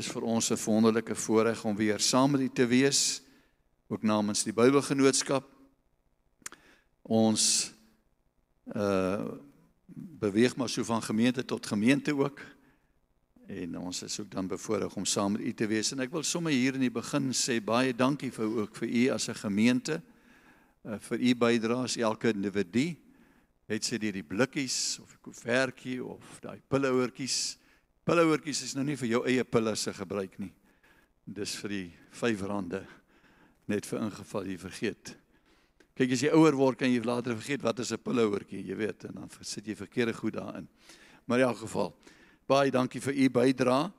Dis vir ons 'n wonderlike voorreg om weer saam met u te wees, ook namens die Bybelgenootskap. Ons uh beweeg maar so van gemeente tot gemeente ook. En ons is ook dan bevoorreg om saam met u te wees en ek wil sommer hier in die begin sê baie dankie vir ook vir u as 'n gemeente uh, vir u bydraes elke individu. Het sy die blikkies of 'n koevertjie of daai pillehouertjies. Pillehouertjies is nou nie vir jou eie pille se gebruik nie. Dis vir die R5 net vir ingeval jy vergeet. Kyk as jy ouer word kan jy later vergeet wat is 'n pillehouertjie, jy weet, en dan sit jy verkeerde goed daarin. Maar in elk geval Baie dankie vir u bydrae.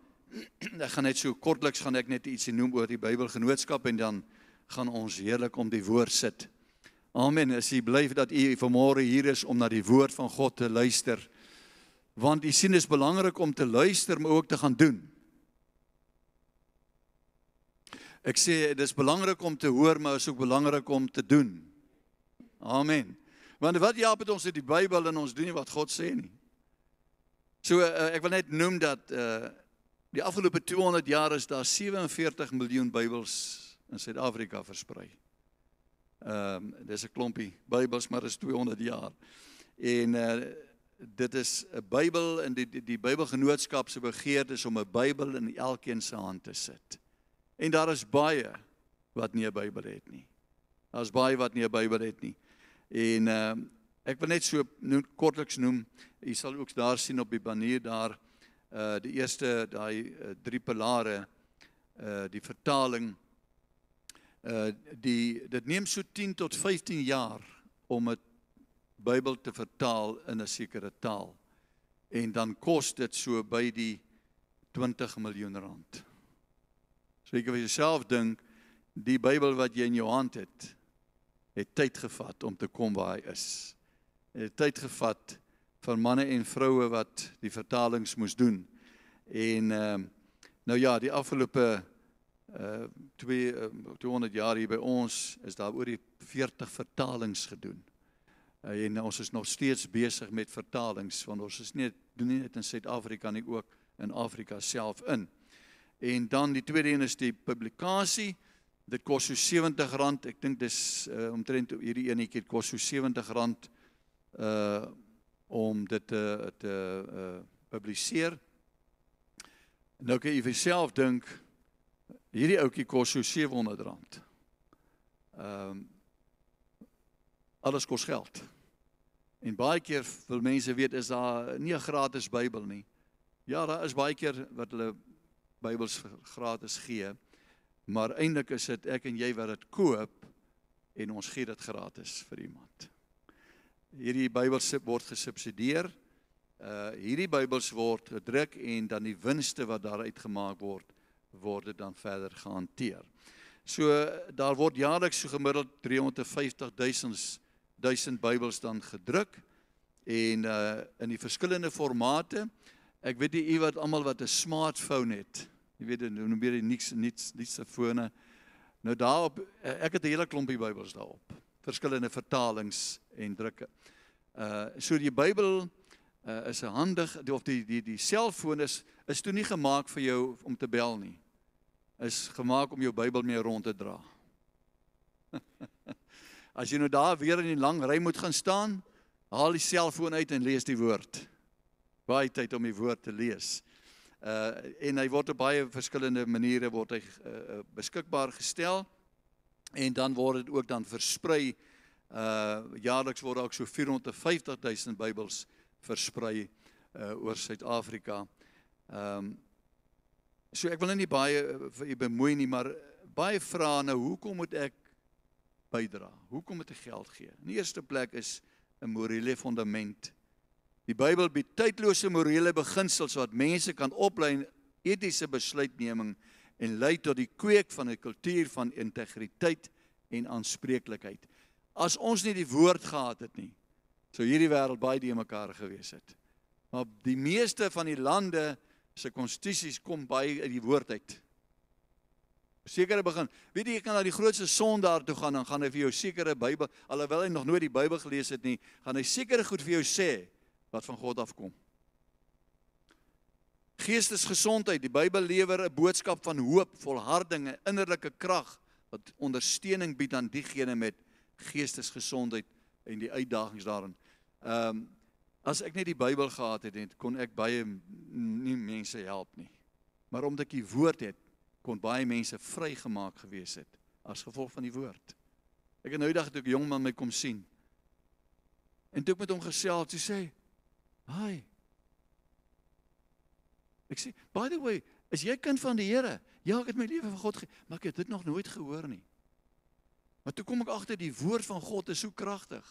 Ek gaan net so kortliks gaan ek net ietsie noem oor die Bybelgenootskap en dan gaan ons heerlik om die woord sit. Amen. As u bly dat u vanmôre hier is om na die woord van God te luister. Want u sien is belangrik om te luister maar ook te gaan doen. Ek sê dis belangrik om te hoor maar is ook belangrik om te doen. Amen. Want wat help dit ons uit die Bybel en ons doen nie wat God sê nie. So uh, ek wil net noem dat uh die afgelope 200 jaar is daar 47 miljoen Bybels in Suid-Afrika versprei. Ehm um, dis 'n klompie Bybels maar is 200 jaar. En uh dit is 'n Bybel en die die, die Bybelgenootskap se begeerte is om 'n Bybel in elkeen se hand te sit. En daar is baie wat nie 'n Bybel het nie. Daar's baie wat nie 'n Bybel het nie. En ehm uh, Ek wil net so noem, kortliks noem. U sal ook daar sien op die banier daar uh die eerste daai uh, drie pilare uh die vertaling uh die dit neem so 10 tot 15 jaar om 'n Bybel te vertaal in 'n sekere taal. En dan kos dit so by die 20 miljoen rand. So ek wil jouself dink die Bybel wat jy in jou hand het, het tyd gevat om te kom waar hy is het tyd gevat vir manne en vroue wat die vertalings moes doen. En ehm uh, nou ja, die afgelope uh 2 uh, 200 jaar hier by ons is daar oor die 40 vertalings gedoen. Uh, en ons is nog steeds besig met vertalings want ons is nie doen nie net in Suid-Afrika nie ook in Afrika self in. En dan die tweede een is die publikasie. Dit kos so R70. Ek dink dis uh, omtrent hierdie enetjie kos so R70 uh om dit te te uh publiseer. Nou kan jy vir self dink hierdie ouetjie kos so R700. Ehm um, alles kos geld. En baie keer wil mense weet is daar nie 'n gratis Bybel nie. Ja, daar is baie keer wat hulle Bybels gratis gee. Maar eintlik is dit ek en jy wat dit koop en ons gee dit gratis vir iemand hierdie Bybels word gesubsidieer. Uh hierdie Bybels word gedruk en dan die winste wat daaruit gemaak word word dit dan verder gehanteer. So daar word jaarliks so gemiddeld 350 000 1000 Bybels dan gedruk en uh in die verskillende formate. Ek weet nie u wat almal wat 'n smartphone het. Jy weet nou nou meer niks niks niks se fone. Nou daarop ek het 'n hele klompie Bybels daarop verskillende vertalings en drukke. Uh so die Bybel uh is 'n handig of die die die selfoon is is toe nie gemaak vir jou om te bel nie. Is gemaak om jou Bybel mee rond te dra. As jy nou daar weer in die lang ry moet gaan staan, haal die selfoon uit en lees die woord. Baie tyd om die woord te lees. Uh en hy word op baie verskillende maniere word hy uh, beskikbaar gestel en dan word dit ook dan versprei uh jaarliks word ook so 450 000 Bybels versprei uh oor Suid-Afrika. Ehm um, so ek wil nie baie uh, vir u bemoei nie, maar baie vra nou hoekom moet ek bydra? Hoekom moet ek geld gee? In die eerste plek is 'n morele fundament. Die Bybel bied tydlose morele beginsels wat mense kan oplei in etiese besluitneming en lei tot die kweek van 'n kultuur van integriteit en aanspreeklikheid. As ons nie die woord gehad het nie, sou hierdie wêreld baie die mekaar gewees het. Maar die meeste van die lande se konstitusies kom baie uit die woord uit. Sekere begin. Weet jy jy kan na die grootste sondaar toe gaan en gaan hy vir jou sekere Bybel, alhoewel hy nog nooit die Bybel gelees het nie, gaan hy sekere goed vir jou sê wat van God afkom. Geestesgesondheid. Die Bybel lewer 'n boodskap van hoop, volharding en innerlike krag wat ondersteuning bied aan diegene met geestesgesondheid en die uitdagings daarin. Ehm um, as ek net die Bybel gehad het, kon ek baie nie mense help nie. Maar omdat ek die woord het, kon baie mense vrygemaak gewees het as gevolg van die woord. Ek het nou die dag toe 'n jong man my kom sien. En toe ek met hom gesels, toe sê hy: "Hi, Ek sê, by the way, is jy kind van die Here? Ja, ek het my lewe vir God gegee, maar ek het dit nog nooit gehoor nie. Maar toe kom ek agter die woord van God is so kragtig.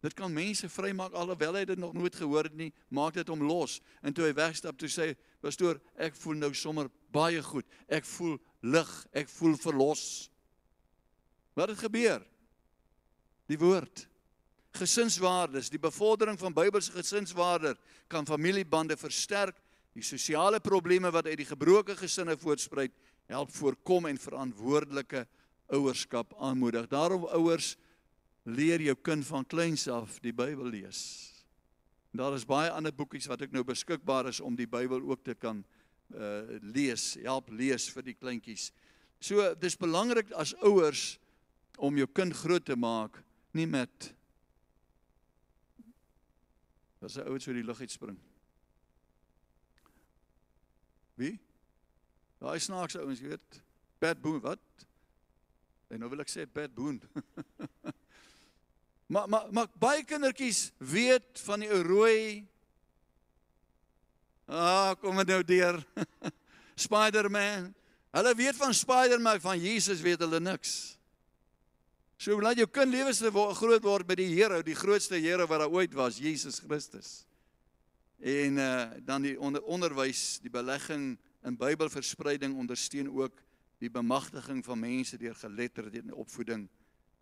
Dit kan mense vrymaak alhoewel hy dit nog nooit gehoor het nie, maak dit hom los. En toe hy wegstap, toe sê pastoor, ek voel nou sommer baie goed. Ek voel lig, ek voel verlos. Wat het gebeur? Die woord gesinswaardes, die bevordering van Bybelse gesinswaardes kan familiebande versterk Die sosiale probleme wat uit die gebroke gesinne voortspruit, help voorkom en verantwoordelike ouerskap aanmoedig. Daarom ouers leer jou kind van kleins af die Bybel lees. Daar is baie ander boekies wat ek nou beskikbaar is om die Bybel ook te kan uh lees, help lees vir die kleintjies. So dis belangrik as ouers om jou kind groot te maak, nie met as 'n ouer so die lug uitspring. Wie? Daai snaakse ouens, jy weet, Bad Boon, wat? En nou wil ek sê Bad Boon. maar maar maar baie kindertjies weet van die rooi Ah, kom dit nou deur. Spider-Man. Hulle weet van Spider-Man, van Jesus weet hulle niks. So laat jou kind lewens groot word by die Here, die grootste Here wat daar ooit was, Jesus Christus. En uh dan die onder, onderwys, die belegging in Bybelverspreiding ondersteun ook die bemagtiging van mense deur geletterde en opvoeding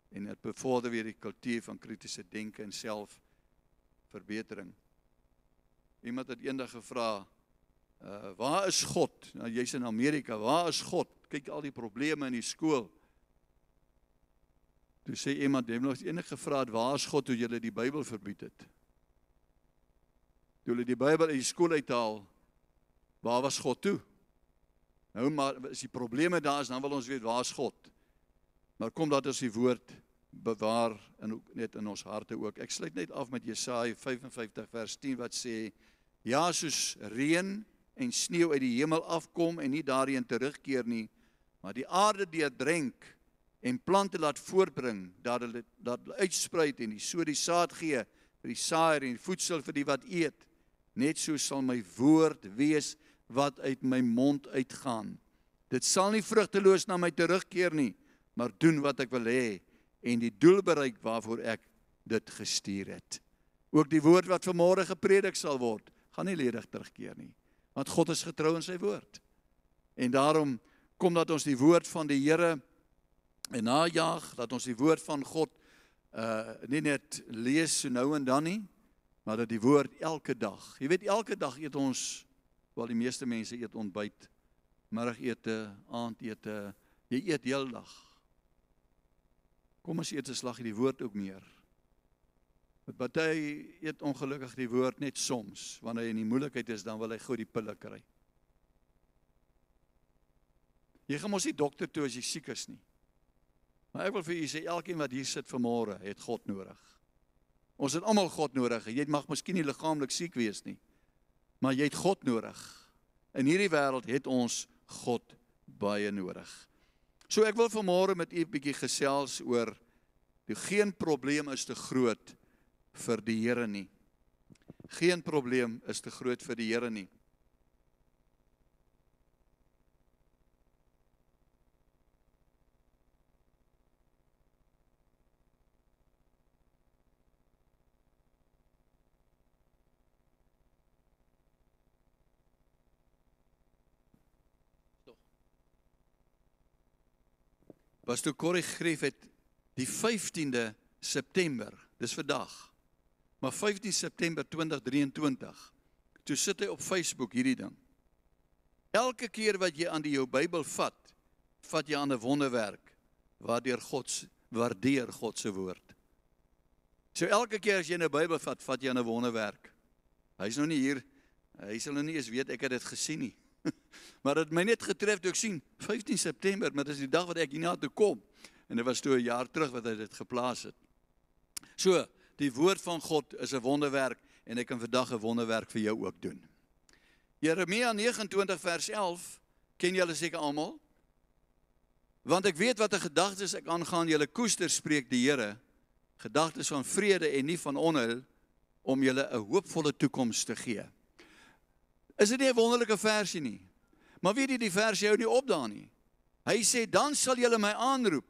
en dit bevorder weer die kultuur van kritiese denke en selfverbetering. Iemand het eendag gevra, uh waar is God? Nou jy's in Amerika, waar is God? Kyk al die probleme in die skool. Toe sê iemand, "Jy het nog enige gevra waar is God toe jy die Bybel verbied het?" Toe hulle die Bybel uit die skool uithaal, waar was God toe? Nou maar as die probleme daar is, dan wil ons weet waar is God? Maar kom dat ons die woord bewaar ook net in ons harte ook. Ek sluit net af met Jesaja 55 vers 10 wat sê: Ja, soos reën en sneeu uit die hemel afkom en nie daarheen terugkeer nie, maar die aarde deurdrink en plante laat voortbring, dat hulle dat uitspruit en die so die saad gee vir die saaier en voedsel vir die wat eet net so sal my woord wees wat uit my mond uitgaan. Dit sal nie vrugteloos na my terugkeer nie, maar doen wat ek wil hê en die doel bereik waarvoor ek dit gestuur het. Ook die woord wat vanmôre gepredik sal word, gaan nie ledig terugkeer nie, want God is getrou in sy woord. En daarom kom dat ons die woord van die Here en najag dat ons die woord van God uh nie net lees so nou en dan nie, maar dat die woord elke dag. Jy weet elke dag eet ons wel die meeste mense eet ontbyt, middagete, aandete, jy eet heeldag. Kom ons eet 'n slaggie die woord ook meer. Met party eet ongelukkig die woord net soms, wanneer hy in die moeilikheid is, dan wil hy gou die pille kry. Jy gaan mos nie dokter toe as jy siek is nie. Maar ek wil vir u sê elkeen wat hier sit vanmôre het God nodig. Ons het almal God nodig. Jy mag miskien nie liggaamlik siek wees nie, maar jy het God nodig. In hierdie wêreld het ons God baie nodig. So ek wil vanmôre met u 'n bietjie gesels oor die geen probleem is te groot vir die Here nie. Geen probleem is te groot vir die Here nie. Pastor Corrie Greef het die 15de September, dis vandag. Maar 15 September 2023. Toe sit hy op Facebook hierdie ding. Elke keer wat jy aan die jou Bybel vat, vat jy aan 'n wonderwerk waardeur God waardeer God se woord. So elke keer as jy 'n Bybel vat, vat jy aan 'n wonderwerk. Hy's nou nie hier Hy sal nou nie eens weet ek het dit gesien nie. maar dit my net getref toe ek sien 15 September, maar dis die dag wat ek hier na toe kom. En dit was toe 'n jaar terug wat hy dit geplaas het. So, die woord van God is 'n wonderwerk en ek kan vandag 'n wonderwerk vir jou ook doen. Jeremia 29 vers 11 ken julle seker almal. Want ek weet wat 'n gedagtes ek aangaan julle koester spreek die Here, gedagtes van vrede en nie van onheil om julle 'n hoopvolle toekoms te gee. Is dit nie 'n wonderlike versie nie? Maar weet jy die vers jou nie opdaan nie. Hy sê dan sal julle my aanroep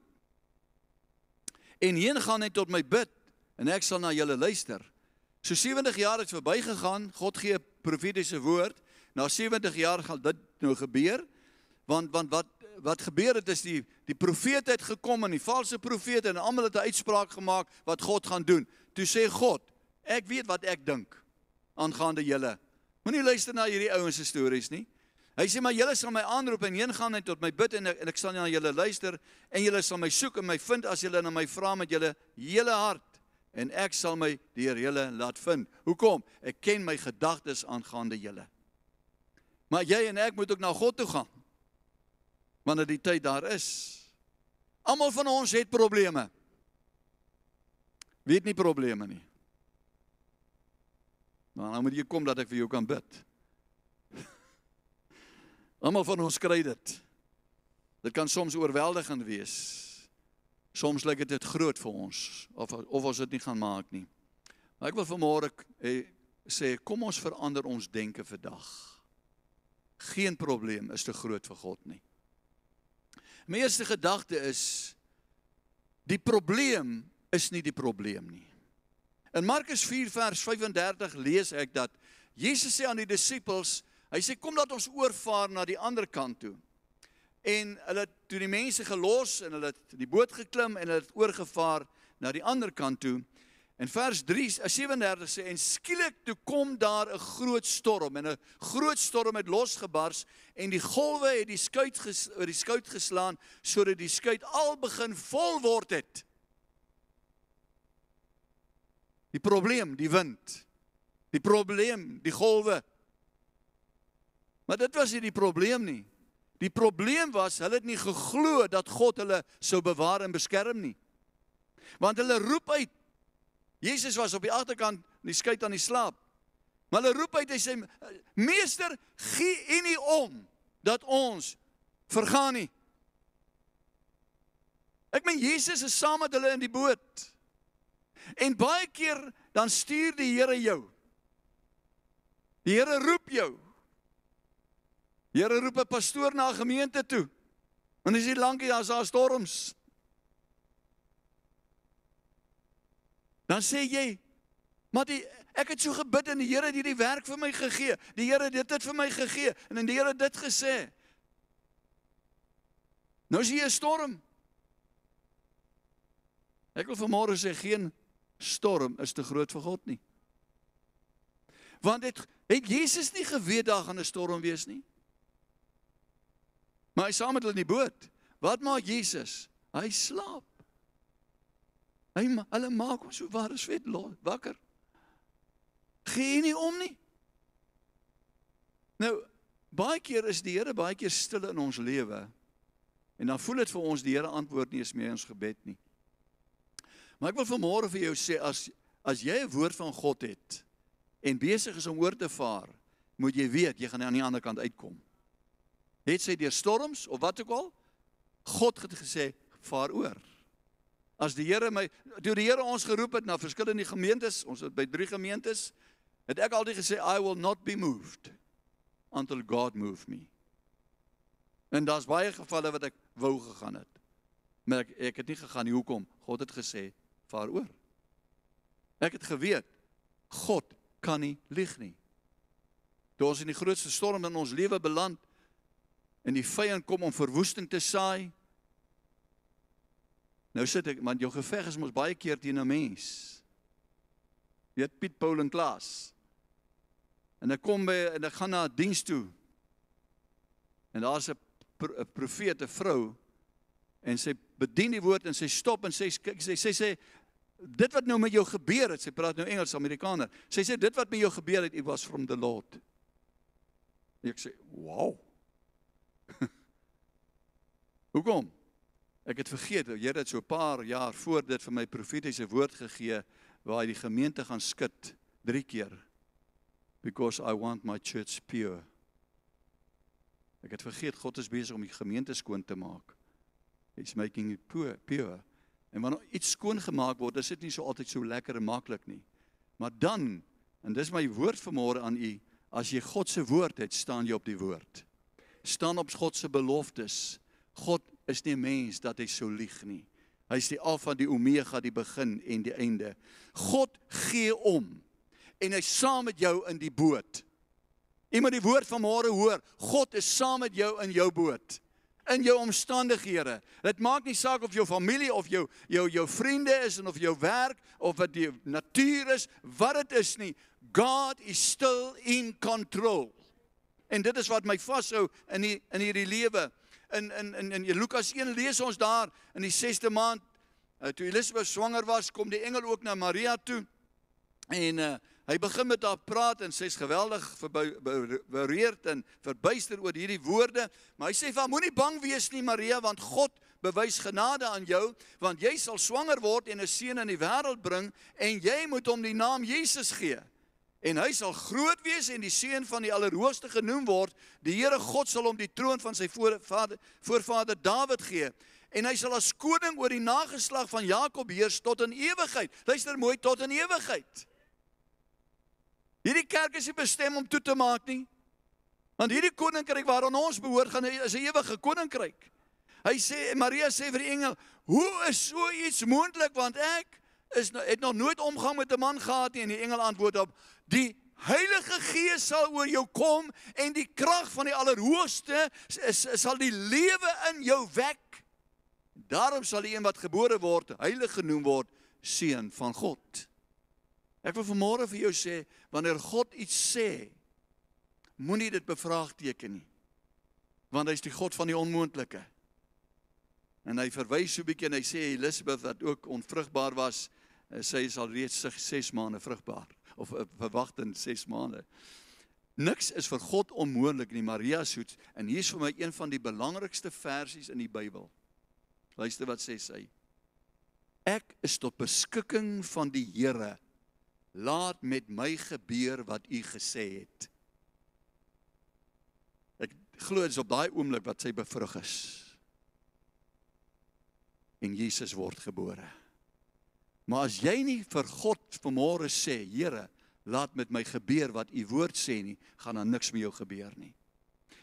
en heen gaan net tot my bid en ek sal na julle luister. So 70 jaar het verbygegaan, God gee 'n profetiese woord. Na 70 jaar gaan dit nou gebeur. Want want wat wat gebeur het is die die profete het gekom en die valse profete en almal het 'n uitspraak gemaak wat God gaan doen. Toe sê God, ek weet wat ek dink aangaande julle. Moenie luister na hierdie ouens se stories nie. Hy sê maar julle sal my aanroep en heen gaan en tot my bid en ek, en ek sal na julle luister en julle sal my soek en my vind as julle na my vra met julle hele hart en ek sal my deur julle laat vind. Hoekom? Ek ken my gedagtes aangaande julle. Maar jy en ek moet ook na God toe gaan. Wanneer die tyd daar is. Almal van ons het probleme. Wie het nie probleme nie? Maar nou moet jy kom dat ek vir jou kan bid. Almal van ons kry dit. Dit kan soms oorweldigend wees. Soms lyk dit groot vir ons of of ons dit nie gaan maak nie. Maar ek wil vanmôre eh, sê kom ons verander ons denke vandag. Geen probleem is te groot vir God nie. My eerste gedagte is die probleem is nie die probleem nie. In Markus 4 vers 35 lees ek dat Jesus sê aan die disippels Hy sê kom laat ons oorvaar na die ander kant toe. En hulle toe die mense gelos en hulle het die boot geklim en hulle het oorgevaar na die ander kant toe. En vers 3 37 eh, sê en skielik toe kom daar 'n groot storm en 'n groot storm het losgebars en die golwe het die skuit oor die skuit geslaan sodat die skuit al begin vol word het. Die probleem, die wind. Die probleem, die golwe. Maar dit was nie die probleem nie. Die probleem was hulle het nie geglo dat God hulle sou bewaar en beskerm nie. Want hulle roep uit. Jesus was op die agterkant in die skei aan die slaap. Maar hulle roep uit en sê meester, gee U nie om dat ons vergaan nie. Ek meen Jesus is saam met hulle in die boot. En baie keer dan stuur die Here jou. Die Here roep jou. Here roep 'n pastoor na 'n gemeente toe. En as jy lankie as daar storms. Dan sê jy, maar die ek het so gebid en die Here het hierdie werk vir my gegee. Die Here het dit vir my gegee en en die Here het dit gesê. Nou is hier 'n storm. Ek wil vanmôre sê geen storm is te groot vir God nie. Want dit het Jesus nie geweet daar gaan 'n storm wees nie. Maar hy saam met hulle in die boot. Wat maak Jesus? Hy slaap. Hy hulle maak hom so waar is vet wakker. Geen nie om nie. Nou baie keer is die Here baie keer stil in ons lewe. En dan voel dit vir ons die Here antwoord nie eens meer ons gebed nie. Maar ek wil vanmôre vir jou sê as as jy 'n woord van God het en besig is om oor te vaar, moet jy weet jy gaan aan die ander kant uitkom het sy deur storms of wat ook al God het gesê vaar oor. As die Here my toe die Here ons geroep het na verskillende gemeentes, ons het by drie gemeentes, het ek altyd gesê I will not be moved until God move me. En daar's baie gevalle wat ek wou gegaan het. Maar ek ek het nie gegaan nie. Hoekom? God het gesê vaar oor. Ek het geweet God kan nie lieg nie. Toe ons in die grootste storm in ons lewe beland, en die vyand kom om verwoesting te saai. Nou sit ek, want jou geveg is mos baie keer teen 'n mens. Het Piet Paul en Klaas. En ek kom by en ek gaan na 'n diens toe. En daar's 'n profete vrou en sy bedien die woord en sy stop en sy kyk sy sê sê dit wat nou met jou gebeur het, sy praat nou Engels Amerikaner. Sy sê dit wat met jou gebeur het, it was from the Lord. Ek sê, "Wow." Hoekom? Ek het vergeet, die Here het so 'n paar jaar voor dit vir my profetiese woord gegee waar hy die gemeente gaan skud 3 keer. Because I want my church pure. Ek het vergeet God is besig om die gemeente skoon te maak. He's making it pure, pure. En wanneer iets skoon gemaak word, is dit nie so altyd so lekker en maklik nie. Maar dan, en dis my woord vanmôre aan u, as jy God se woord het, staan jy op die woord. Staan op God se beloftes. God is nie 'n mens dat hy sou lieg nie. Hy is die Alfa die Omega, die begin en die einde. God gee om en hy's saam met jou in die boot. Iemand die woord van môre hoor, God is saam met jou in jou boot. In jou omstandighede. Dit maak nie saak of jou familie of jou jou jou vriende is en of jou werk of wat die natuur is, wat dit is nie. God is still in control. En dit is wat my vashou in die, in hierdie lewe in in in in Lukas 1 lees ons daar in die 6de maand uh, toe Elisabeth swanger was, kom die engel ook na Maria toe. En uh, hy begin met haar praat en sy's geweldig verbeurd en verbuister oor hierdie woorde, maar hy sê vir haar moenie bang wees nie Maria want God bewys genade aan jou want jy sal swanger word en 'n seun in die wêreld bring en jy moet hom die naam Jesus gee. En hy sal groot wees en die seun van die Allerhoogste genoem word. Die Here God sal hom die troon van sy voorvader voorvader Dawid gee en hy sal as koning oor die nageslag van Jakob heers tot in ewigheid. Luister mooi tot in ewigheid. Hierdie kerk is nie bestem om toe te maak nie. Want hierdie koninkryk waaraan ons behoort gaan is 'n ewige koninkryk. Hy sê Maria sê vir die engel, "Hoe is so iets moontlik want ek is het nog nooit omgang met 'n man gehad nie." En die engel antwoord op, Die Heilige Gees sal oor jou kom en die krag van die Allerhoogste sal die lewe in jou wek. Daarom sal die een wat gebore word heilig genoem word seun van God. Ek wil vanmôre vir jou sê wanneer God iets sê, moenie dit bevraagteken nie. Want hy is die God van die onmoontlike. En hy verwys so 'n bietjie en hy sê Elisabeth wat ook onvrugbaar was, eh, sy sal reeds 6 maande vrugbaar of uh, verwag in 6 maande. Niks is vir God onmoontlik nie, Maria soet en hier is vir my een van die belangrikste versies in die Bybel. Luister wat sê sy. Ek is tot beskikking van die Here. Laat met my gebeur wat u gesê het. Ek glo dit is op daai oomblik wat sy bevrug is. En Jesus word gebore. Maar as jy nie vir God vanmôre sê, Here, laat met my gebeur wat u woord sê nie, gaan daar niks met jou gebeur nie.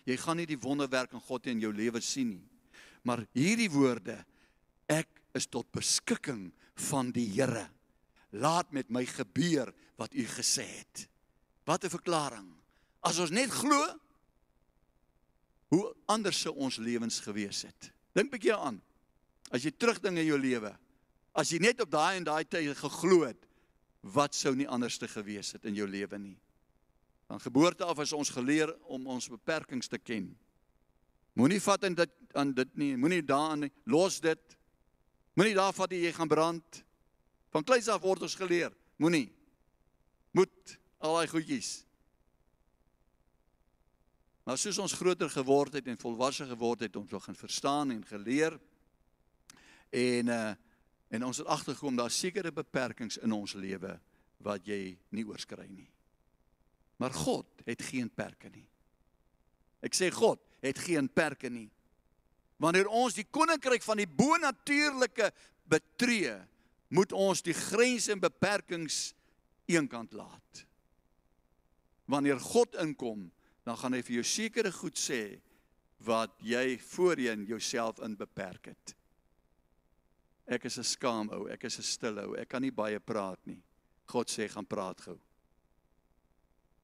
Jy gaan nie die wonderwerk van God in jou lewe sien nie. Maar hierdie woorde, ek is tot beskikking van die Here. Laat met my gebeur wat u gesê het. Wat 'n verklaring. As ons net glo, hoe anders sou ons lewens gewees het. Dink 'n bietjie aan. As jy terugdink in jou lewe, As jy net op daai en daai tyd geglo het, wat sou nie anderste gewees het in jou lewe nie. Van geboorte af is ons geleer om ons beperkings te ken. Moenie vat in dit aan dit nie, moenie daaraan los dit. Moenie daar vat jy gaan brand. Van kleins af word ons geleer, moenie moet al daai goedjies. Maar soos ons groter geword het en volwasse geword het, ons begin verstaan en geleer en uh En ons het agtergekom daar sekere beperkings in ons lewe wat jy nie oorskry nie. Maar God het geen perke nie. Ek sê God het geen perke nie. Wanneer ons die koninkryk van die bonatuurlike betree, moet ons die grense en beperkings eenkant laat. Wanneer God inkom, dan gaan hy vir jou sekere goed sê wat jy voorheen jouself in beperk het. Ek is 'n skaam ou, ek is 'n stil ou, ek kan nie baie praat nie. God sê gaan praat gou.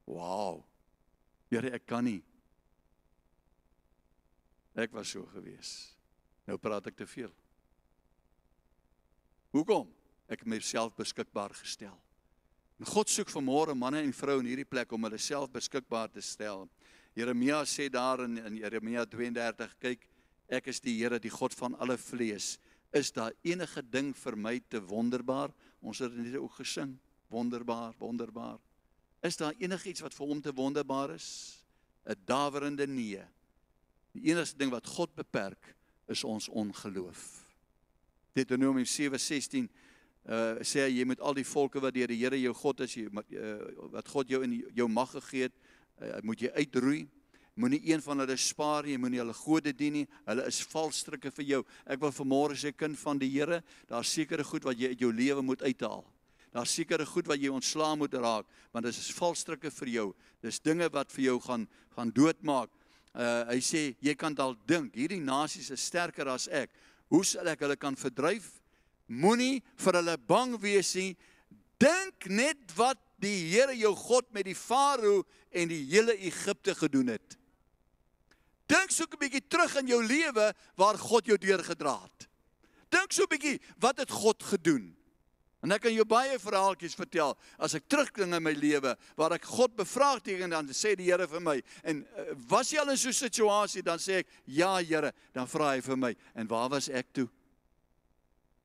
Wow. Here, ek kan nie. Ek was so gewees. Nou praat ek te veel. Hoekom? Ek het myself beskikbaar gestel. En God soek vanmôre manne en vroue in hierdie plek om hulle self beskikbaar te stel. Jeremia sê daar in, in Jeremia 32, kyk, ek is die Here, die God van alle vlees is daar enige ding vir my te wonderbaar? Ons het dit ook gesing, wonderbaar, wonderbaar. Is daar enigiets wat vir hom te wonderbaar is? 'n dawerende nee. Die enigste ding wat God beperk is ons ongeloof. Deuteronomium 7:16 uh sê jy moet al die volke wat deur die Here jou God is, jy uh, wat God jou in jou mag gegee het, uh, moet jy uitroei. Moenie een van hulle spaar nie, moenie hulle gode dien nie. Hulle is valstrikke vir jou. Ek wil vanmôre sê kind van die Here, daar's sekere goed wat jy uit jou lewe moet uithaal. Daar's sekere goed wat jy ontslaa moet raak, want dit is valstrikke vir jou. Dis dinge wat vir jou gaan gaan doodmaak. Uh hy sê jy kan dalk dink hierdie nasies is sterker as ek. Hoe sal ek hulle kan verdryf? Moenie vir hulle bang wees nie. Dink net wat die Here jou God met die Farao en die hele Egipte gedoen het. Dink so 'n bietjie terug in jou lewe waar God jou deurgedra het. Dink so 'n bietjie wat het God gedoen? En ek kan jou baie verhaaltjies vertel as ek terugkling in my lewe waar ek God bevraagteken dan sê die Here vir my en uh, was jy al in so 'n situasie dan sê ek ja Here dan vra hy vir my en waar was ek toe?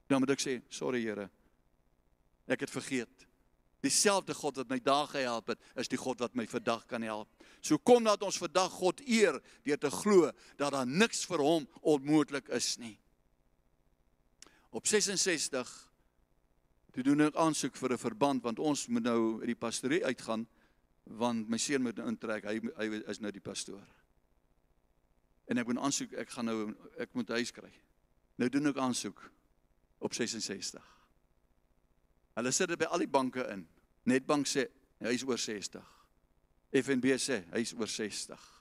Dan moet ek sê sorry Here. Ek het vergeet. Dieselfde God wat my daag gehelp het is die God wat my vandag kan help. So kom dat ons vandag God eer deur te glo dat daar niks vir hom onmoontlik is nie. Op 66 Toe doen ek aansoek vir 'n verband want ons moet nou uit die pastorie uitgaan want my seun moet nou intrek. Hy hy is nou die pastoor. En ek moet aansoek, ek gaan nou ek moet huis kry. Nou doen ek aansoek op 66. Hulle sit dit by al die banke in. Netbank sê hy is oor 60. FNB sê hy is oor 60.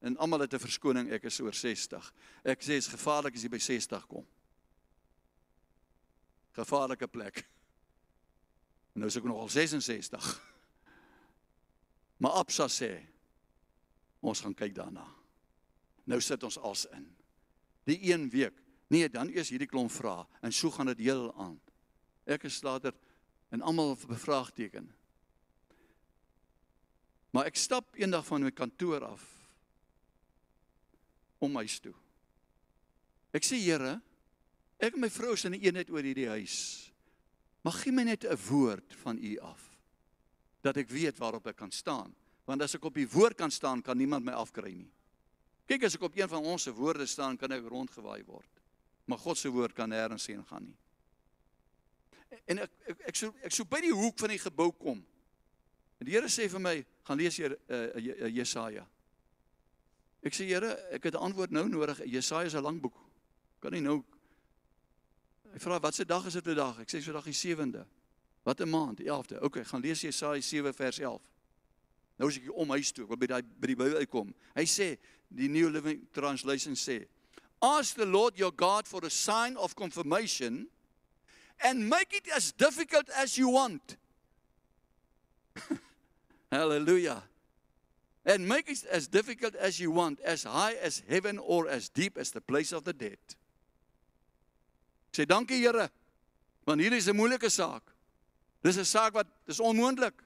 En almal het 'n verskoning, ek is oor 60. Ek sê dit is gevaarlik as jy by 60 kom. Gevaarlike plek. Nou is ek nog al 66. Maar Absa sê ons gaan kyk daarna. Nou sit ons als in. Die een week. Nee, dan eers hierdie klomp vra en so gaan dit heel aan. Ek is later en almal bevraagteken. Maar ek stap eendag van my kantoor af om huis toe. Ek sê Here, ek en my vrou is in eenheid oor hierdie huis. Maar gee my net 'n woord van u af dat ek weet waarop ek kan staan. Want as ek op die woord kan staan, kan niemand my afkry nie. Kyk, as ek op een van ons se woorde staan, kan ek rondgewaai word. Maar God se woord kan nêrens heen gaan nie. En ek ek ek so ek so by die hoek van die gebou kom. En die Here sê vir my, gaan lees hier uh, uh, Jesaja. Ek sê Here, ek het 'n antwoord nou nodig. Jesaja is 'n lang boek. Kan nie nou Hy vra wat se dag is dit vandag? Ek sê vandag die 7de. Wat 'n maand, die 11de. OK, gaan lees Jesaja 7 vers 11. Nou as ek om huis toe, wil by daai by die Bybel uitkom. Hy sê, die New Living Translation sê, "Ask the Lord your God for a sign of confirmation and make it as difficult as you want." Hallelujah. And make it as difficult as you want, as high as heaven or as deep as the place of the dead. Sê dankie Here. Want hier is 'n moeilike saak. Dis 'n saak wat dis onmoontlik.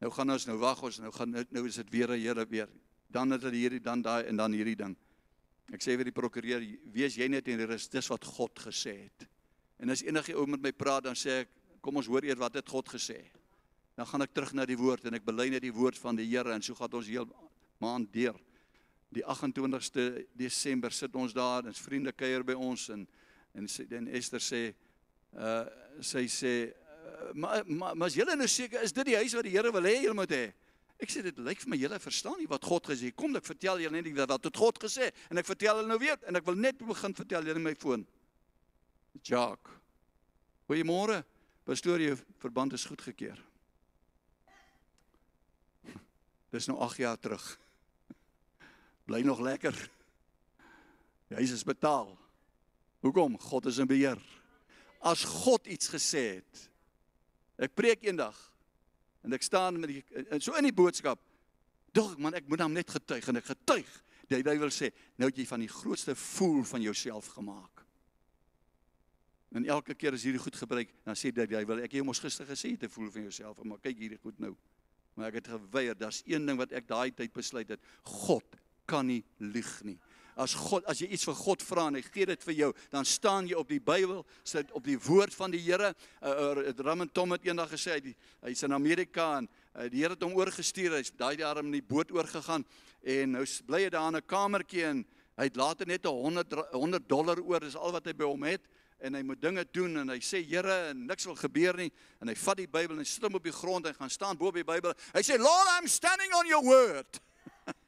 Nou gaan ons nou wag ons nou gaan nou is dit weer 'n Here weer. Dan het hulle hierdie dan daai en dan hierdie ding. Ek sê vir die prokureur, wees jy net en dis dis wat God gesê het. En as enige ou met my praat dan sê ek, kom ons hoor eers wat het God gesê. Dan gaan ek terug na die woord en ek bely net die woord van die Here en so gaan ons heel maand deur die 28ste Desember sit ons daar, ons vriende kuier by ons en en en Esther sê uh sy sê uh, maar maar maar as julle nou seker is dit die huis wat die Here wil hê julle moet hê. Ek sê dit lyk vir my julle verstaan nie wat God gesê. Kom ek vertel julle net wat het God gesê en ek vertel hulle nou weer en ek wil net begin vertel julle my foon. Jacques. Goeiemôre. Pastoor, jou verband is goedgekeur. Dis nou 8 jaar terug bly nog lekker. Die huis is betaal. Hoekom? God is in beheer. As God iets gesê het. Ek preek eendag en ek staan met die so in die boodskap. Dog man, ek moet hom net getuig en ek getuig. Die duiwel sê, nou het jy van die grootste fool van jouself gemaak. En elke keer as hierdie goed gebruik, dan sê die duiwel, ek het mos gister gesê te voel van jouself, maar kyk hierdie goed nou. Maar ek het geweier, daar's een ding wat ek daai tyd besluit het. God kan nie lieg nie. As God as jy iets vir God vra en hy gee dit vir jou, dan staan jy op die Bybel, sit op die woord van die Here. Uh, uh, Raymond Tom het eendag gesê hy hy's in Amerika en uh, die Here het hom oorgestuur. Hy's daai jaar in die boot oorgegaan en nou bly hy daar in 'n kamertjie en hy het later net 'n 100 100 dollar oor. Dis al wat hy by hom het en hy moet dinge doen en hy sê Here en niks wil gebeur nie en hy vat die Bybel en sit hom op die grond en gaan staan bo op die Bybel. Hy sê Lord I'm standing on your word.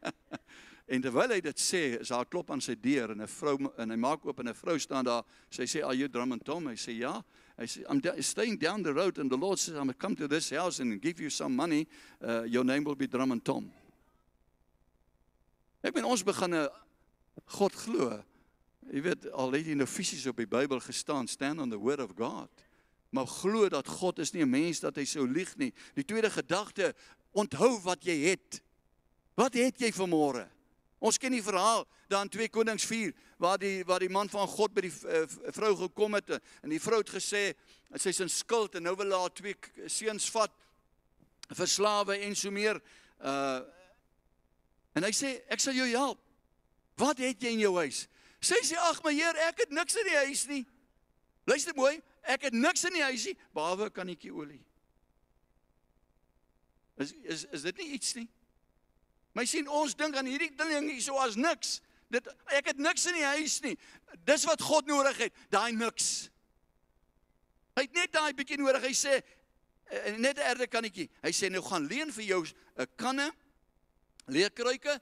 En terwyl hy dit sê, is daar klop aan sy deur en 'n vrou en hy maak oop en 'n vrou staan daar. Sy sê, "Are you Drummond Tom?" Hy sê, "Ja." Hy sê, "I'm staying down the road and the Lord says I'm going to come to this house and give you some money. Uh, your name will be Drummond Tom." Ek ben ons begin God glo. Jy weet al het jy nou fisies op die Bybel gestaan, stand on the word of God. Maar glo dat God is nie 'n mens dat hy sou lieg nie. Die tweede gedagte, onthou wat jy het. Wat het jy vanmôre? Ons ken die verhaal daar in 2 Konings 4 waar die waar die man van God by die uh, vrou gekom het en die vrou het gesê sy's in skuld en nou wil haar twee seuns vat vir slawe en so meer uh en hy sê ek sal jou help. Wat het jy in jou huis? Sy sê ag my heer, ek het niks in die huis nie. Luister mooi, ek het niks in die huis nie behalwe 'n kannetjie olie. Is is is dit nie iets nie? My sien ons dink aan hierdie ding hier so as niks. Dit ek het niks in die huis nie. Dis wat God nodig het, daai niks. Hy het net daai bietjie nodig. Hy sê eh, net 'n erde kannetjie. Hy sê nou gaan leen vir jou 'n kanne, leekruike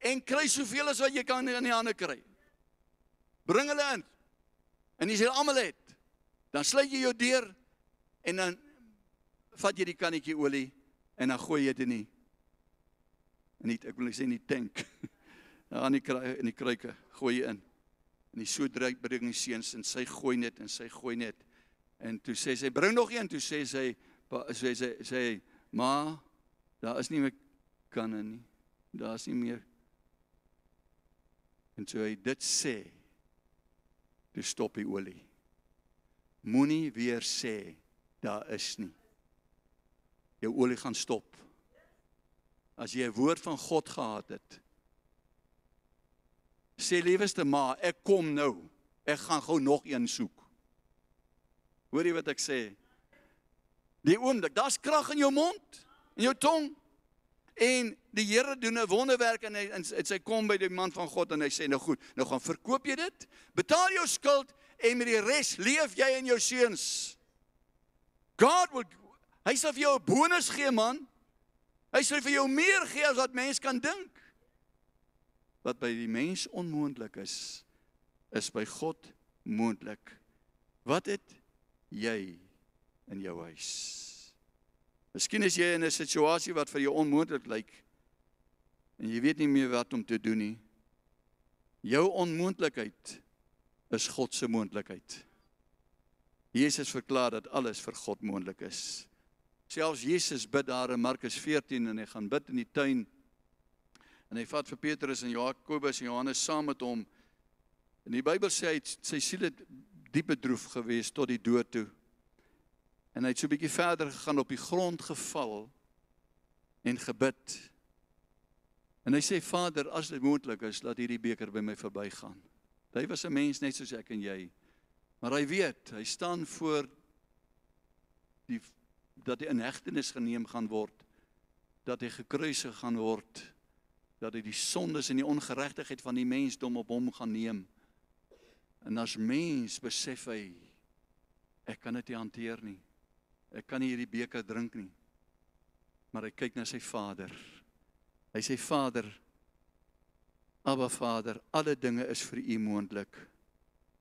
en kry soveel as wat jy kan in die hande kry. Bring hulle in. En as jy almal het, dan sluit jy jou deur en dan vat jy die kannetjie olie en dan gooi jy dit in die en nie ek wil sê nie tank. Daar aan die kry in die kruike gooi jy in. En die so dryk bring die seuns en sy gooi net en sy gooi net. En toe sê sy bring nog een, toe sê sy sê sy sê ma daar is nie meer kanne nie. Daar's nie meer. En toe hy dit sê, toe stop die olie. Moenie weer sê daar is nie. Jou olie gaan stop as jy 'n woord van God gehad het. Sê lieweste ma, ek kom nou. Ek gaan gou nog een soek. Hoor jy wat ek sê? Die oomblik, daar's krag in jou mond, in jou tong. En die Here doen 'n wonderwerk en hy en sy kom by die man van God en hy sê nou goed, nou gaan verkoop jy dit, betaal jou skuld en met die res leef jy en jou seuns. God wil hy sê vir jou 'n bonus gee man. Hy sê vir jou meer gee as wat mens kan dink. Wat by die mens onmoontlik is, is by God moontlik. Wat het jy in jou huis? Miskien is jy in 'n situasie wat vir jou onmoontlik lyk en jy weet nie meer wat om te doen nie. Jou onmoontlikheid is God se moontlikheid. Jesus verklaar dat alles vir God moontlik is. Selfs Jesus bid daar in Markus 14 en hy gaan bid in die tuin. En hy vat vir Petrus en Jakobus en Johannes saam met hom. En die Bybel sê hy sy siel het diep bedroef gewees tot die dood toe. En hy het so 'n bietjie verder gegaan op die grond geval en gebid. En hy sê Vader, as dit moontlik is, laat hierdie beker by my verbygaan. Hy was 'n mens net soos ek en jy. Maar hy weet, hy staan voor die dat hy in hegtenis geneem gaan word, dat hy gekruisig gaan word, dat hy die sondes en die ongeregtigheid van die mensdom op hom gaan neem. En as mens besef hy ek kan dit nie hanteer nie. Ek kan nie hierdie beker drink nie. Maar hy kyk na sy Vader. Hy sê Vader, Abba Vader, alle dinge is vir U moontlik.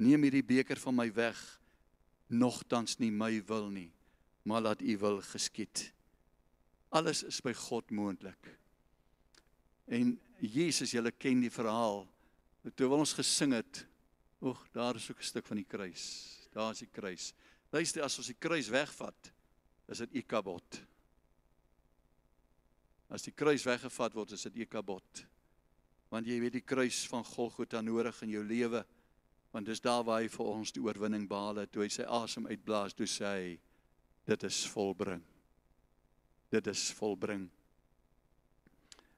Neem hierdie beker van my weg, nogtans nie my wil nie, maar laat u wil geskied. Alles is by God moontlik. En Jesus, julle ken die verhaal. Toe ons gesing het, oeg, daar is ook 'n stuk van die kruis. Daar is die kruis. Luister, as ons die kruis wegvat, is dit ikabot. As die kruis weggevat word, is dit ikabot. Want jy weet die kruis van Golgotha nodig in jou lewe, want dis daar waar hy vir ons die oorwinning behaal het. Toe hy sy asem uitblaas, toe sê hy dit is volbring. Dit is volbring.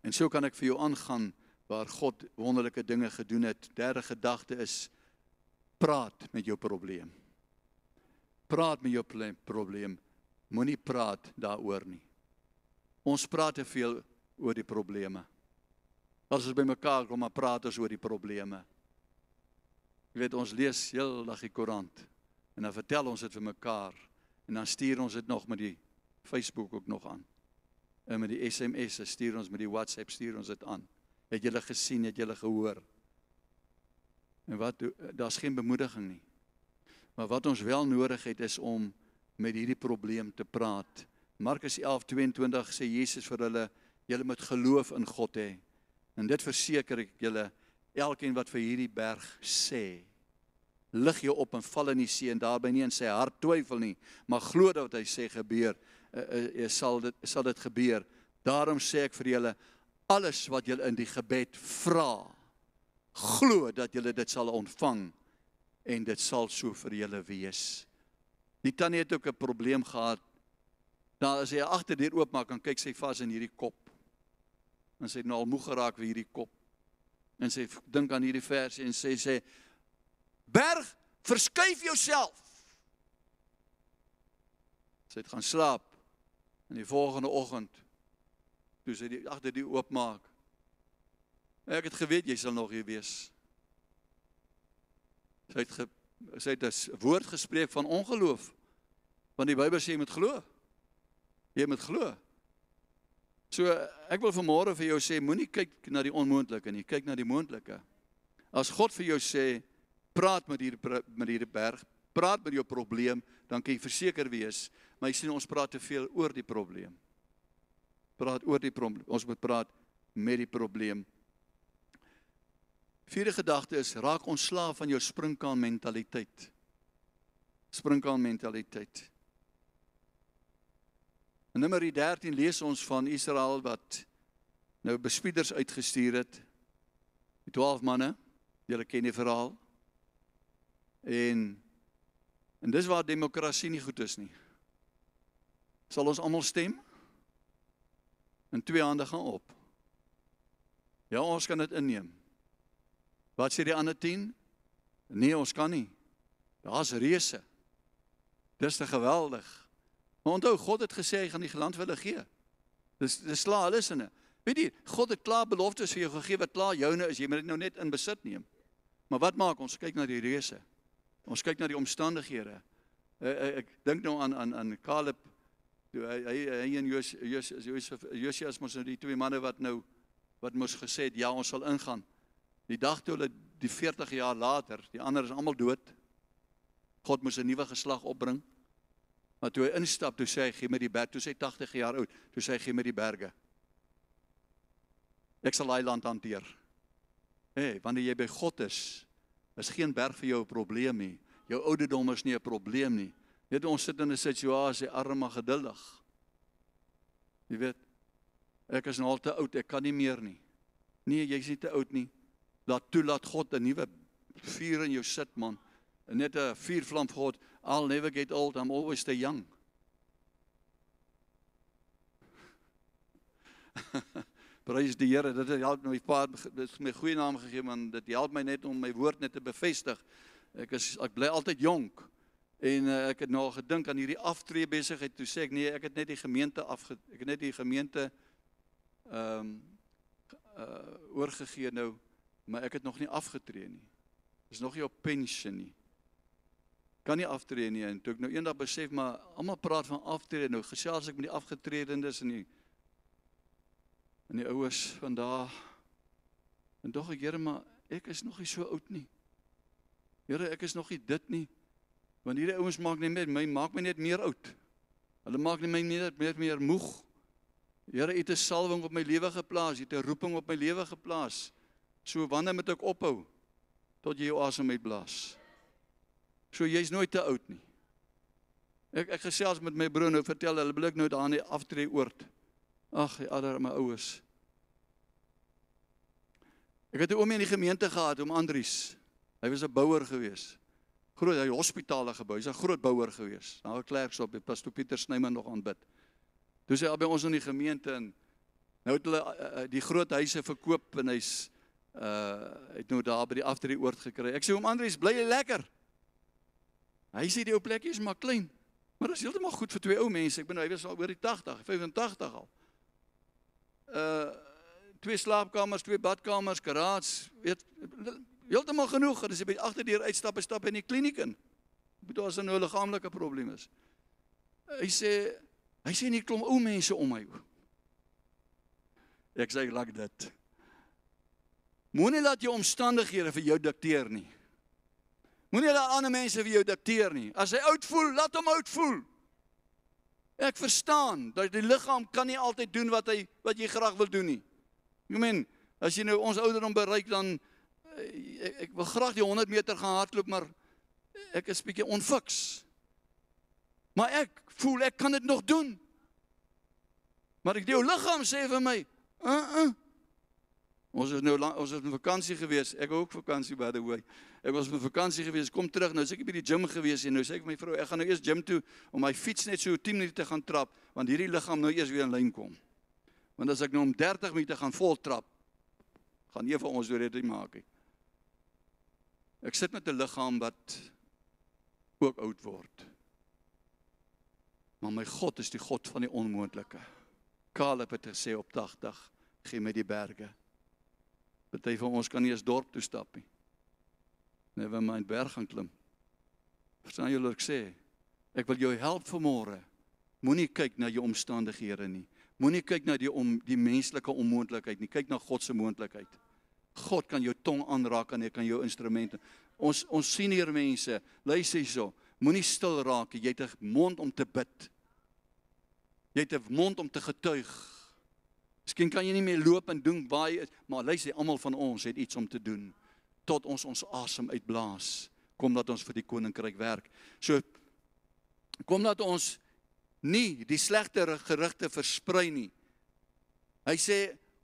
En so kan ek vir jou aangaan waar God wonderlike dinge gedoen het. Derde gedagte is praat met jou probleem. Praat met jou probleem. Moenie praat daaroor nie. Ons praat te veel oor die probleme. As ons bymekaar kom, maar praat ons oor die probleme. Jy weet ons lees heeldag die koerant en dan vertel ons dit vir mekaar en dan stuur ons dit nog met die Facebook ook nog aan. En met die SMS stuur ons met die WhatsApp stuur ons dit aan. Het julle gesien, het julle gehoor? En wat daar's geen bemoediging nie. Maar wat ons wel nodig het is om met hierdie probleem te praat. Markus 11:22 sê Jesus vir hulle: "Julle moet geloof in God hê." En dit verseker ek julle, elkeen wat vir hierdie berg sê, lig jou op en val in die see en daarby nie in sy hart twyfel nie, maar glo dat wat hy sê gebeur, uh, uh, sal dit sal dit gebeur. Daarom sê ek vir julle, alles wat julle in die gebed vra, glo dat julle dit sal ontvang en dit sal so vir julle wees. Die tannie het ook 'n probleem gehad. Daar as hy agter deur oopmaak en kyk sy vas in hierdie kop. En sy het nou al moeg geraak vir hierdie kop. En sy dink aan hierdie vers en sê sê Berg, verskuif jouself. Sy het gaan slaap. En die volgende oggend toe sy die agter die oopmaak. Ek het geweet jy sal nog hier wees. Sy het ge, sy het 'n woord gespreek van ongeloof. Want die Bybel sê jy moet glo. Jy moet glo. So ek wil vanmôre vir jou sê moenie kyk na die onmoontlike nie, kyk na die moontlike. As God vir jou sê praat met hierdie met hierdie berg, praat met jou probleem, dan kan jy verseker wees, maar jy sien ons praat te veel oor die probleem. Praat oor die probleem. Ons moet praat met die probleem. Vierde gedagte is raak ontslaaf van jou springkaan mentaliteit. Springkaan mentaliteit. In Numeri 13 lees ons van Israel wat nou bespieders uitgestuur het. Die 12 manne, julle ken die verhaal. En en dis waar demokrasie nie goed is nie. Sal ons almal stem? In twee hande gaan op. Ja, ons kan dit inneem. Wat sê die ander 10? Nee, ons kan nie. Daar's reëse. Dis te geweldig. Maar onthou, God het gesê hy gaan die land vir hulle gee. Dis dis klaar alles in. Weet jy, God het klaar beloftes vir jou gegee wat klaar joune is. Jy moet dit nou net in besit neem. Maar wat maak ons? Kyk na die reëse. Ons kyk na die omstandighede. Ek dink nou aan aan aan Caleb. Hy hy hy en Josias Josias Josias mos nou die twee manne wat nou wat mos gesê het ja, ons sal ingaan. Die dag toe hulle die 40 jaar later, die ander is almal dood. God moes 'n nuwe geslag opbring. Maar toe hy instap, toe sê hy gee my die berg, toe sê hy 80 jaar oud, toe sê hy gee my die berge. Ek sal daai land hanteer. Hé, hey, wanneer jy by God is, is geen berg vir jou 'n probleem nie. Jou ouderdom is nie 'n probleem nie. Net ons sit in 'n situasie arm maar geduldig. Jy weet, ek is nou al te oud, ek kan nie meer nie. Nee, jy's nie te oud nie laat toelaat God 'n nuwe vuur in jou sit man. En net 'n vuurvlam vir God. I'll never get old. I'm always stay young. Prys die Here. Dit help my pa het my goeie naam gegee man. Dit help my net om my woord net te bevestig. Ek is ek bly altyd jonk. En uh, ek het nou gedink aan hierdie aftree besigheid. Toe sê ek nee, ek het net die gemeente afge ek het net die gemeente ehm um, uh oorgegee nou maar ek het nog nie afgetree nie. Dis nog nie op pensioen nie. Kan nie aftree nie en toe ek nou eendag besef maar almal praat van aftree nou gesels ek met die afgetredendes en die en die oues van daar en tog ek Here maar ek is nog nie so oud nie. Here ek is nog nie dit nie. Want hierdie ouens maak net my maak my net meer oud. Hulle maak net my meer meer meer moeg. Here, U het 'n salwing op my lewe geplaas, U het 'n roeping op my lewe geplaas. So wanneer moet ek ophou tot jy jou asem uitblaas? So jy's nooit te oud nie. Ek ek gesels met my broer nou vertel hulle blik nou daar in die aftree oord. Ag, die ander my oues. Ek het 'n oomie in die gemeente gehad, oom Andries. Hy was 'n bouer gewees. Groot hy hospitale gebou. Hy's 'n groot bouer gewees. Nou 'n klerk op by Pastor Pieter Snyman nog aanbid. Toe sê hy by ons in die gemeente en nou het hulle uh, die groot huise verkoop en hy's uh het nou daar by die aftree oord gekry. Ek sê hom Andries, bly jy lekker? Hy sê die ou plekkie is maar klein. Maar dit is heeltemal goed vir twee ou mense. Ek nou hy was al oor die 80, 85 al. Uh twee slaapkamers, twee badkamers, garage, weet heeltemal genoeg. As jy by agterdeur uitstap, stap in die kliniek in. Bedoel as 'n nou liggaamlike probleem is. Hy sê hy sê nie klom ou mense om my. Ek sê ek like dit. Moenie laat jou omstandighede vir jou dikteer nie. Moenie laat ander mense vir jou dikteer nie. As hy oud voel, laat hom oud voel. Ek verstaan dat die liggaam kan nie altyd doen wat hy wat jy graag wil doen nie. Ek meen, as jy nou ons ouderdom bereik dan eh, ek, ek wil graag die 100 meter gaan hardloop, maar ek is bietjie onfiks. Maar ek voel ek kan dit nog doen. Maar ek die liggaam sê vir my, "Uh uh." Ons is nou lang, ons het op vakansie gewees. Ek ook vakansie by the way. Ek was op vakansie gewees, kom terug, nou is ek by die gym gewees en nou sê ek my vrou, ek gaan nou eers gym toe om my fiets net so 10 minute te gaan trap, want hierdie liggaam nou eers weer in lyn kom. Want as ek nou om 30 minute gaan vol trap, gaan nie vir ons deur dit maak. Ek sit met 'n liggaam wat ook oud word. Maar my God is die God van die onmoontlike. Caleb het gesê op 80, gee my die berge. Party van ons kan nie eens dorp toe stap nie. Never mind berg gaan klim. Verstaan julle wat ek sê? Ek wil jou help vanmôre. Moenie kyk na jou omstandighede nie. Moenie kyk na die om die menslike onmoontlikheid nie. Kyk na God se moontlikheid. God kan jou tong aanraak en hy kan jou instrumente. Ons ons senior mense, luister hierso. Moenie stil raak nie. Jy het 'n mond om te bid. Jy het 'n mond om te getuig. Miskien kan jy nie meer loop en doen waar jy is, maar luister, almal van ons het iets om te doen tot ons ons asem uitblaas. Kom dat ons vir die koninkryk werk. So kom dat ons nie die slegte gerugte versprei nie. Hy sê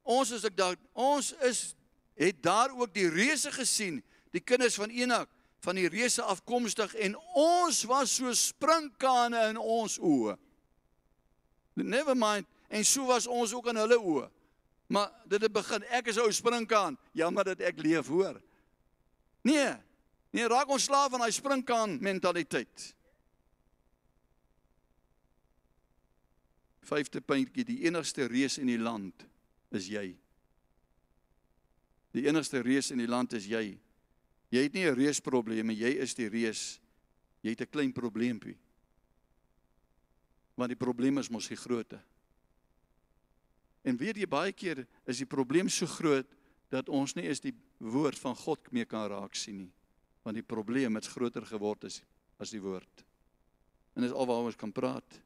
ons is ek daar ons is het daar ook die reuse gesien, die kinders van Enak van die reuse afkomstig en ons was so sprinkane in ons oë. Never mind en so was ons ook in hulle oë. Maar dit het begin ek is ou sprinkaan, jammer dat ek leef hoor. Nee. Nee, raak ons slaaf van daai sprinkaan mentaliteit. Vyfde puntjie, die enigste reus in die land is jy. Die enigste reus in die land is jy. Jy het nie 'n reusprobleem jy is die reus. Jy het 'n klein probleempie. Want die probleem is mos die grootte. En weet jy baie keer is die probleem so groot dat ons nie eens die woord van God meer kan raak sien nie. Want die probleem het groter geword as as die woord. En dis alwaaroor ons kan praat.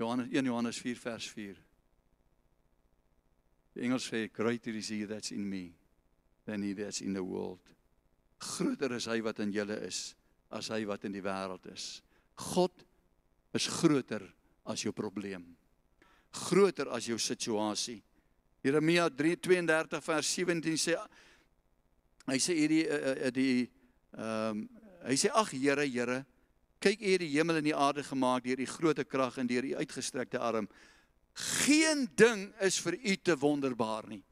Johannes 1 Johannes 4 vers 4. Die Engels sê greater is he that's in me than he that's in the world. Groter is hy wat in julle is as hy wat in die wêreld is. God is groter as jou probleem. Groter as jou situasie. Jeremia 3:32 vers 17 sê hy sê hierdie uh, die ehm um, hy sê ag Here Here kyk u die hemel en die aarde gemaak deur u groote krag en deur u uitgestrekte arm Geen ding is vir u te wonderbaar nie.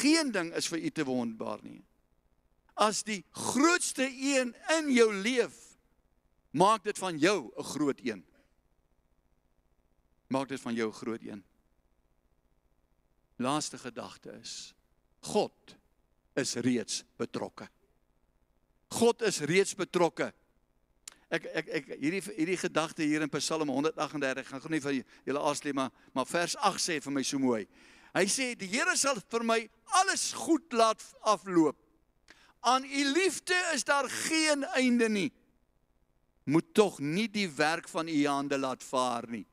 Geen ding is vir u te wonderbaar nie. As die grootste een in jou leef, maak dit van jou 'n groot een. Maak dit van jou 'n groot een. Laaste gedagte is God is reeds betrokke. God is reeds betrokke ek ek ek hierdie hierdie gedagte hier in Psalm 138 gaan gou nie vir julle afsluit maar maar vers 8 sê vir my so mooi. Hy sê die Here sal vir my alles goed laat afloop. Aan u liefde is daar geen einde nie. Moet tog nie die werk van u hande laat vaar nie.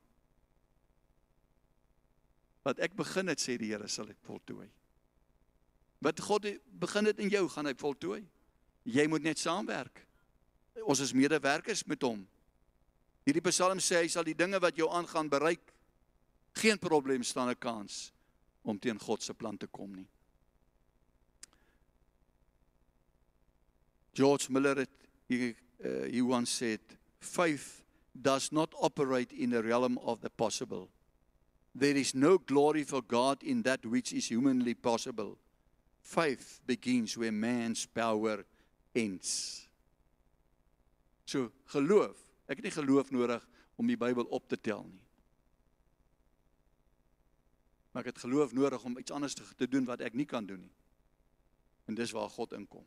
Wat ek begin het sê die Here sal dit voltooi. Wat God begin het in jou gaan hy voltooi. Jy moet net saamwerk ons is medewerkers met hom. Hierdie Psalm sê hy sal die dinge wat jou aangaan bereik. Geen probleem staan 'n kans om teen God se plan te kom nie. George Miller het he, uh, he once said faith does not operate in the realm of the possible. There is no glory for God in that which is humanly possible. Faith begins where man's power ends. So geloof, ek het nie geloof nodig om die Bybel op te tel nie. Maar ek het geloof nodig om iets anders te, te doen wat ek nie kan doen nie. En dis waar God inkom.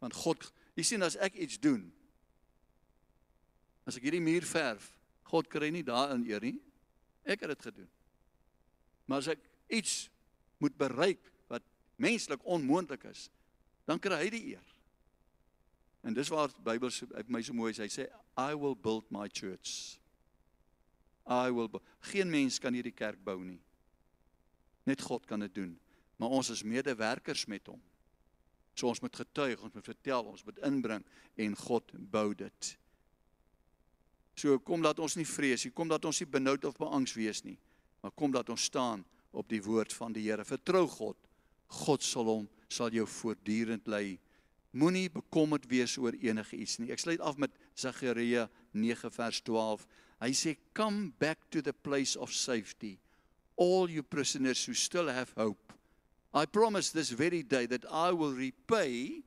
Want God, jy sien as ek iets doen, as ek hierdie muur verf, God kry nie daarin eer nie. Ek het dit gedoen. Maar as ek iets moet bereik wat menslik onmoontlik is, dan kry hy die eer. En dis waar die Bybel my so mooi sê, hy sê I will build my church. I will geen mens kan hierdie kerk bou nie. Net God kan dit doen. Maar ons is medewerkers met hom. So ons moet getuig, ons moet vertel, ons moet inbring en God bou dit. So kom dat ons nie vrees nie, kom dat ons nie benoud of beangs wees nie, maar kom dat ons staan op die woord van die Here. Vertrou God. God sal hom sal jou voortdurend lei. Moenie bekommerd wees oor enige iets nie. Ek sluit af met Sagaria 9 vers 12. Hy sê come back to the place of safety all you prisoners who still have hope. I promise this very day that I will repay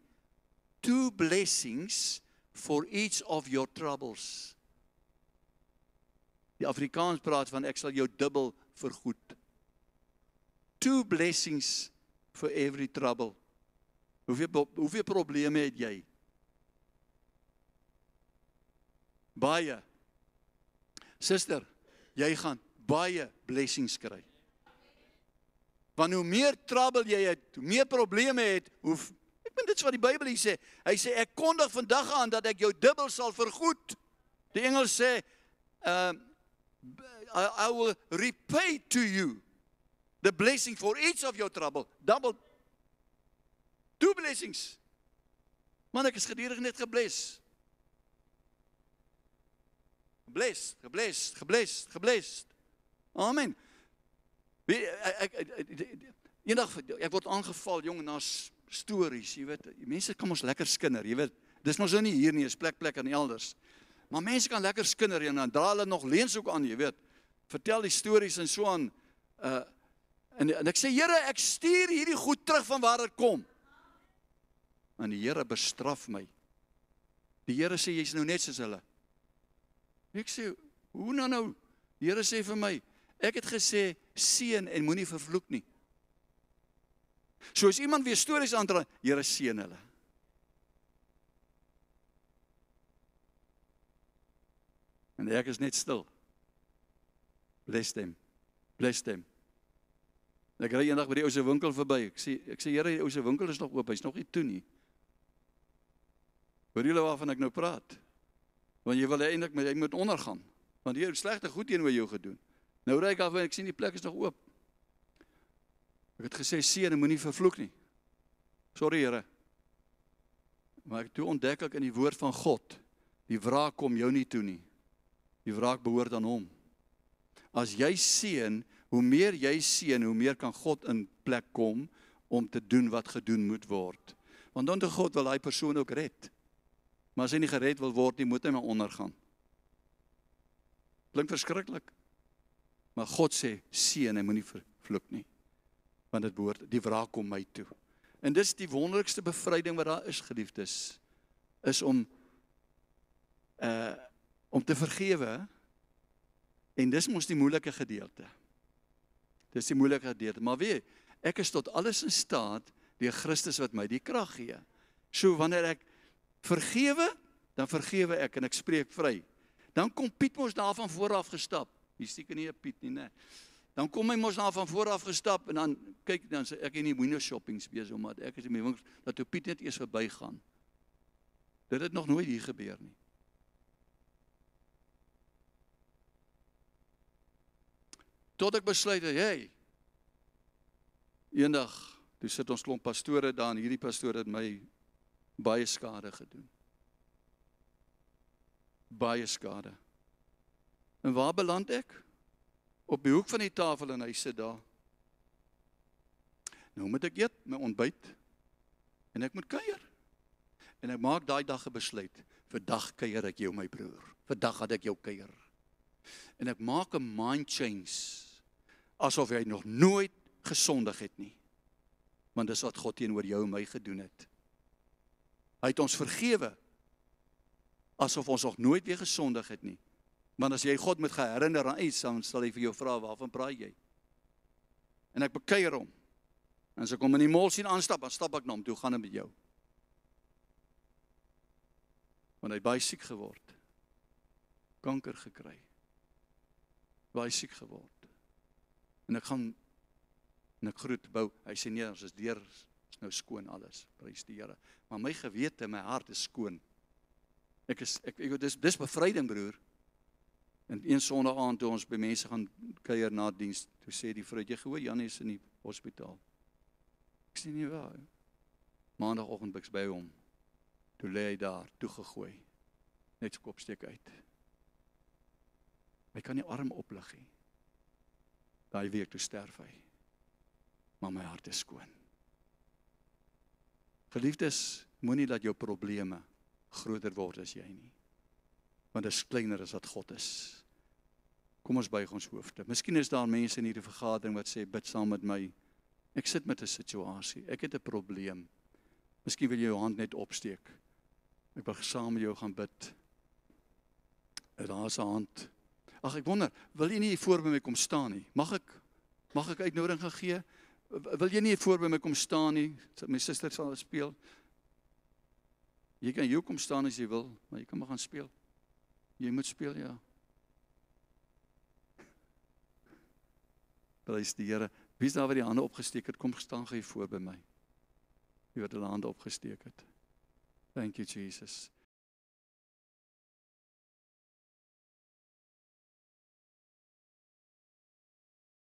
two blessings for each of your troubles. Die Afrikaans praat van ek sal jou dubbel vergoed. Two blessings for every trouble. Hoeveel hoeveel probleme het jy? Baie. Suster, jy gaan baie blessings kry. Want hoe meer trouble jy het, hoe meer probleme het, hoe ek meen dit is wat die Bybel hier sê. Hy sê ek kondig vandag aan dat ek jou dubbel sal vergoed. Die engel sê, uh I, I will repay to you the blessing for each of your trouble. Double two blessings. Man ek is gedurig net gebless. Gebless, gebless, gebless, gebless. Amen. Wie ek eendag ek word aangeval jong na stories, jy weet. Mense kom ons lekker skinder, jy weet. Dis mos nou nie hier nie, is plek plek en elders. Maar mense kan lekker skinder en dan dra hulle nog leens ook aan, jy weet. Vertel die stories en so aan uh en en ek sê Here, ek stuur hierdie goed terug van waar dit kom. En die Here bestraf my. Die Here sê jy's nou net soos hulle. Ek sê, hoe nou nou? Die Here sê vir my, Ek het gesê seën en moenie vervloek nie. So as iemand weer stories aandra, Here seën hulle. En ek is net stil. Bless them. Bless them. Ek ry eendag by die ou se winkel verby. Ek sê ek sê Here, die ou se winkel is nog oop. Hy's nog nie toe nie. Hoor julle waarvan ek nou praat? Want jy wil eintlik met hy moet ondergaan. Want jy het slegte goed teenoor jou gedoen. Nou ry ek af en ek sien die plek is nog oop. Ek het gesê seën moenie vervloek nie. Sorry Here. Maar ek toe ontdek ek in die woord van God, die wraak kom jou nie toe nie. Die wraak behoort aan hom. As jy seën, hoe meer jy seën, hoe meer kan God in plek kom om te doen wat gedoen moet word. Want dan te God wil hy persoon ook red. Maar as hy nie gered wil word nie, moet hy maar ondergaan. Klink verskriklik. Maar God sê seën en moenie vervloek nie. Want dit behoort die wraak kom my toe. En dis die wonderlikste bevryding wat daar is geliefdes is om uh om te vergewe en dis mos die moeilike gedeelte. Dis die moeilike gedeelte, maar weet, ek is tot alles in staat deur Christus wat my die krag gee. So wanneer ek vergewe, dan vergewe ek en ek spreek vry. Dan kom Piet mos daarvan vooraf gestap. Jy seker nie 'n Piet nie, né? Dan kom hy mos na van voor af gestap en dan kyk dan sê ek in die window shoppings besig omdat ek is in my winkels dat ou Piet net eers verbygaan. Dit het nog nooit hier gebeur nie. Tot ek besluit het, hey. Eendag, toe sit ons klomp pastore daar en hierdie pastoor het my baie skade gedoen. Baie skade. En waar beland ek? Op die hoek van die tafel en hy sit daar. Nou moet ek eet, my ontbyt. En ek moet kuier. En ek maak daai dag 'n besluit. Vandag kuier ek jou my broer. Vandag gaan ek jou kuier. En ek maak 'n mind change asof hy nog nooit gesondig het nie. Want dis wat God teenoor jou en my gedoen het. Hy het ons vergewe asof ons nog nooit weer gesondig het nie. Want as jy God moet herinner aan iets, dan sal hy vir jou vra waarvan praat jy? en ek bekeier hom. En as ek hom in die mall sien aanstap, dan stap ek na hom toe, gaan hy met jou. Want hy baie siek geword. Kanker gekry. Baie siek geword. En ek gaan en ek groet bou. Hy sê nee, ons is deur is nou skoon alles. Prys die Here. Maar my gewete, my hart is skoon. Ek is ek ek dis dis bevryding broer. En een Sondag aand toe ons by mense gaan kuier na diens, toe sê die vrou, "Jy gehoor Janie is in die hospitaal." Ek sê nie waar. Maandagoggend biks by hom. Toe lê hy daar, toe gegooi. Net kopsteek uit. Hy kan nie arm oplig nie. Daai week toe sterf hy. Maar my hart is skoon. Geliefdes, moenie dat jou probleme groter word as jy nie. Want dit is kleiner as wat God is. Kom ons buig ons hoofde. Miskien is daar mense in hierdie vergadering wat sê bid saam met my. Ek sit met 'n situasie. Ek het 'n probleem. Miskien wil jy jou hand net opsteek. Ek wil saam met jou gaan bid. Daar's 'n hand. Ag ek wonder, wil jy nie voor by my kom staan nie? Mag ek mag ek uitnodiging gee? Wil jy nie voor by my kom staan nie? My suster sal speel. Jy kan hier kom staan as jy wil, maar jy kan maar gaan speel. Jy moet speel ja. Prys die Here. Wie's daar wat die hande opgesteek het? Kom staan gou hier voor by my. Wie wat hulle hande opgesteek het. Thank you Jesus.